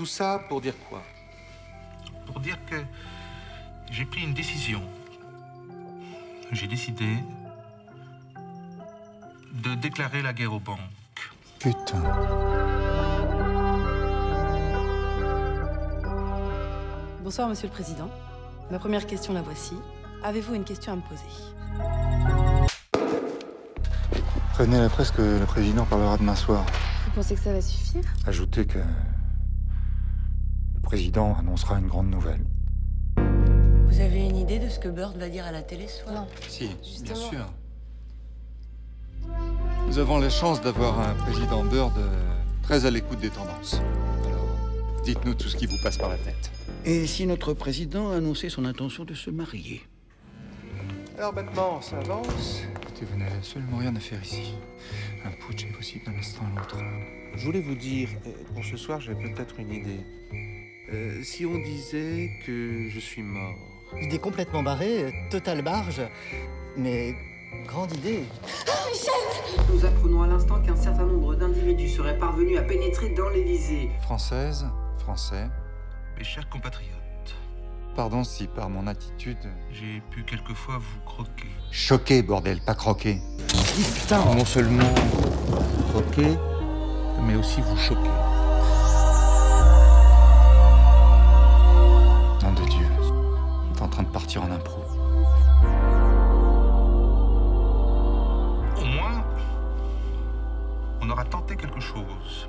Tout ça pour dire quoi? Pour dire que j'ai pris une décision. J'ai décidé de déclarer la guerre aux banques. Putain. Bonsoir, Monsieur le Président. Ma première question, la voici. Avez-vous une question à me poser? Prévenez la presse que le président parlera demain soir. Vous pensez que ça va suffire? Ajoutez que le président annoncera une grande nouvelle. Vous avez une idée de ce que Bird va dire à la télé ce soir? Non. Si, bien sûr. Nous avons la chance d'avoir un président Bird euh, très à l'écoute des tendances. Alors, dites-nous tout ce qui vous passe par la tête. Et si notre président annonçait son intention de se marier? Alors maintenant, ça avance. Écoutez, vous n'avez absolument rien à faire ici. Un putsch est possible d'un instant à l'autre. Je voulais vous dire, euh, pour ce soir, j'ai peut-être une idée. Si on disait que je suis mort, Idée complètement barrée, totale barge, mais grande idée. Nous apprenons à l'instant qu'un certain nombre d'individus seraient parvenus à pénétrer dans l'Élysée. Française, français, Mes chers compatriotes, pardon si par mon attitude... j'ai pu quelquefois vous croquer. Choqué, bordel, pas croqué. Putain, non seulement croquer, mais aussi vous choquer. de partir en impro. Au moins, on aura tenté quelque chose.